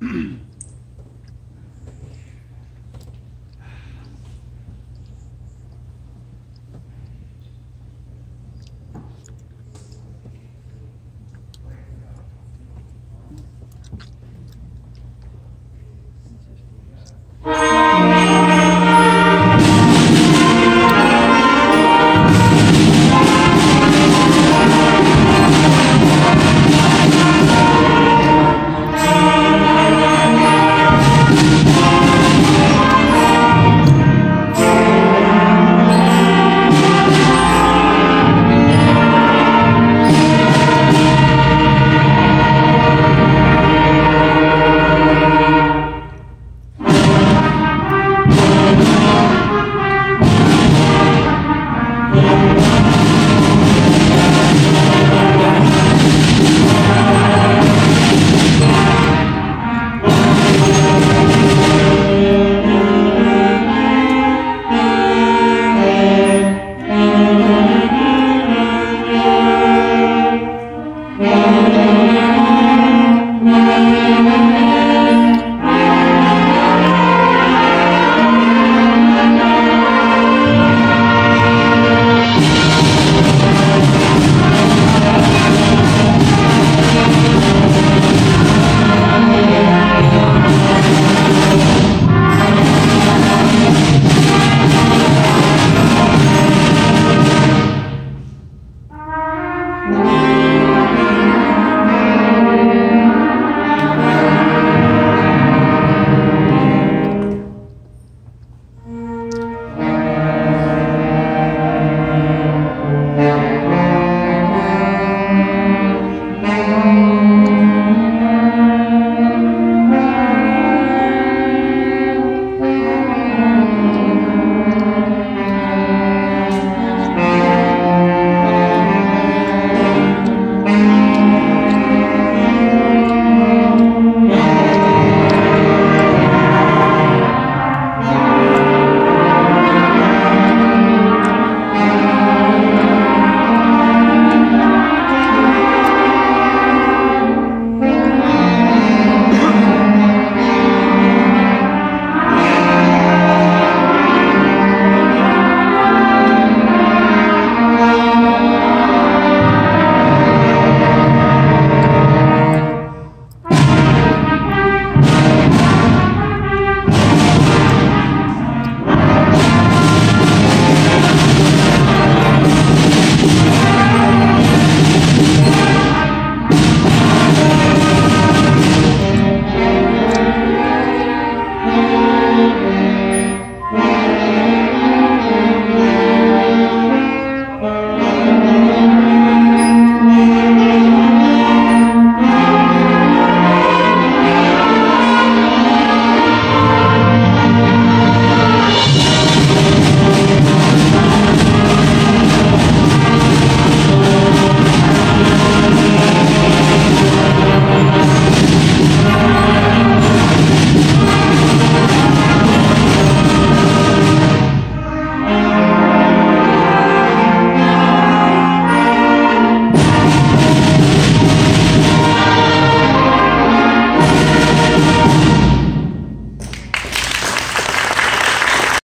mm